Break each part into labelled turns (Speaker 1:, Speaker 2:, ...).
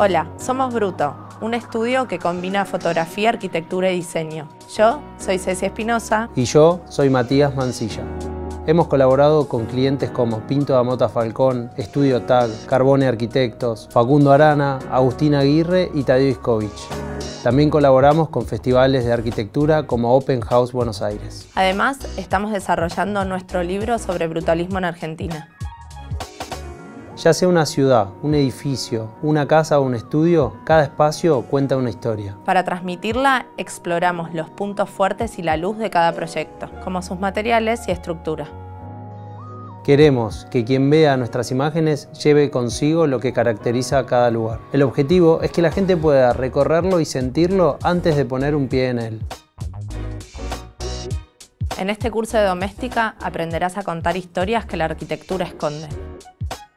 Speaker 1: Hola, somos Bruto, un estudio que combina fotografía, arquitectura y diseño. Yo soy Ceci Espinosa.
Speaker 2: Y yo soy Matías Mancilla. Hemos colaborado con clientes como Pinto Damota Falcón, Estudio TAG, Carbone Arquitectos, Facundo Arana, Agustín Aguirre y Tadeo Iskovich. También colaboramos con festivales de arquitectura como Open House Buenos Aires.
Speaker 1: Además, estamos desarrollando nuestro libro sobre brutalismo en Argentina.
Speaker 2: Ya sea una ciudad, un edificio, una casa o un estudio, cada espacio cuenta una historia.
Speaker 1: Para transmitirla, exploramos los puntos fuertes y la luz de cada proyecto, como sus materiales y estructura.
Speaker 2: Queremos que quien vea nuestras imágenes lleve consigo lo que caracteriza a cada lugar. El objetivo es que la gente pueda recorrerlo y sentirlo antes de poner un pie en él.
Speaker 1: En este curso de doméstica aprenderás a contar historias que la arquitectura esconde.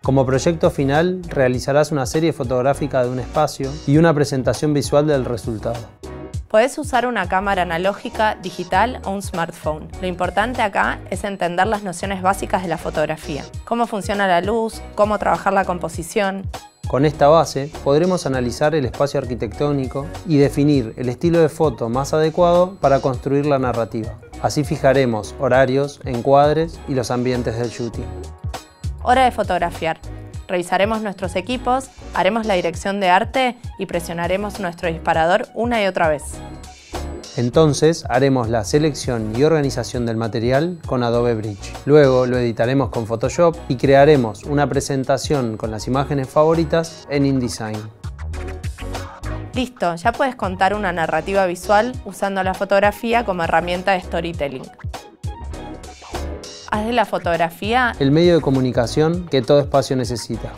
Speaker 2: Como proyecto final, realizarás una serie fotográfica de un espacio y una presentación visual del resultado.
Speaker 1: Puedes usar una cámara analógica, digital o un smartphone. Lo importante acá es entender las nociones básicas de la fotografía. Cómo funciona la luz, cómo trabajar la composición.
Speaker 2: Con esta base podremos analizar el espacio arquitectónico y definir el estilo de foto más adecuado para construir la narrativa. Así fijaremos horarios, encuadres y los ambientes del shooting.
Speaker 1: Hora de fotografiar. Revisaremos nuestros equipos, haremos la dirección de arte y presionaremos nuestro disparador una y otra vez.
Speaker 2: Entonces haremos la selección y organización del material con Adobe Bridge. Luego lo editaremos con Photoshop y crearemos una presentación con las imágenes favoritas en InDesign.
Speaker 1: Listo, ya puedes contar una narrativa visual usando la fotografía como herramienta de storytelling. Haz de la fotografía
Speaker 2: el medio de comunicación que todo espacio necesita.